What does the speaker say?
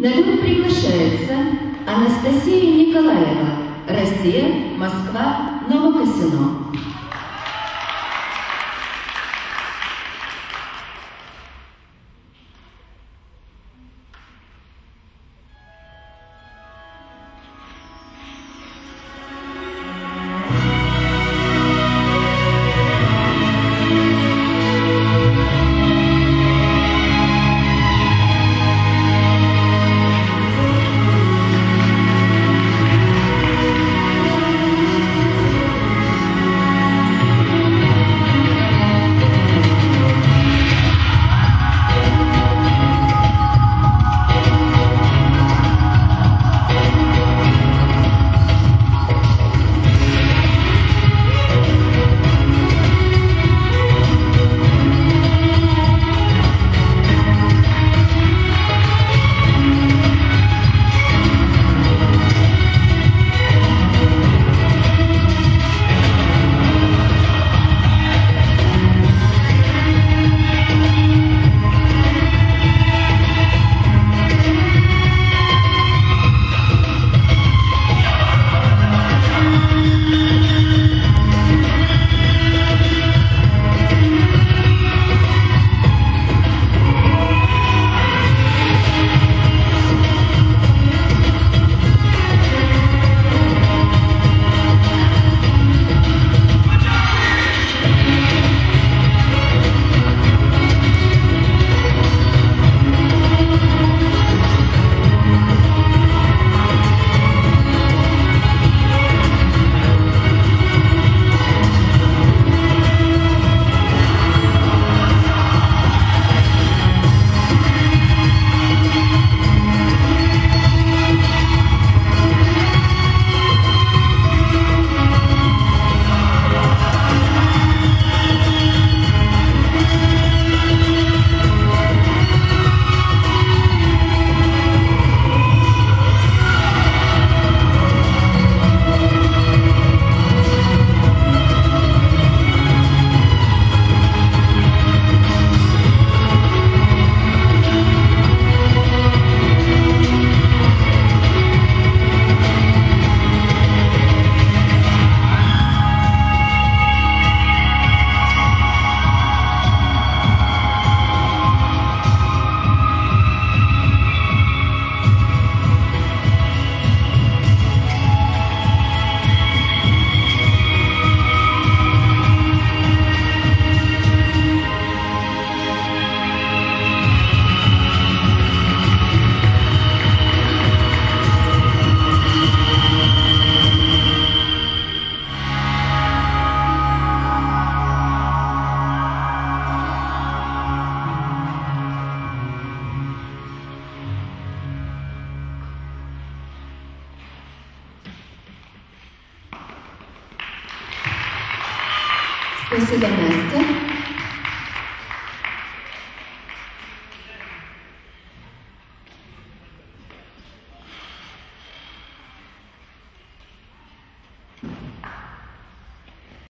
На лед приглашается Анастасия Николаева, Россия, Москва, Новокосино. Você é mestre.